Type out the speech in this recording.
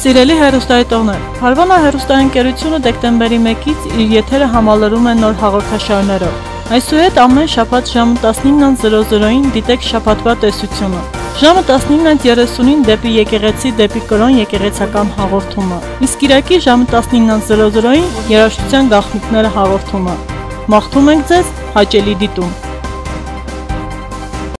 Սիրելի հեռուստայտողներ, Հարվանա հեռուստաընկերությունը դեկտեմբերի 1-ից իր եթերը համալրում է նոր հաղորդաշարներով։ Այսուհետ ամեն շաբաթ ժամը 19:00-ին դիտեք շաբաթվա տեսությունը։ Ժամը 19:30-ին դեպի եկեղեցի դեպի կրոն եկեղեցական հաղորդումը։ Իսկ Կիրակի ժամը 19:00-ին երաժշտության գաղտնիքները հաղորդումը։ Մաղթում ենք ձեզ հաճելի դիտում։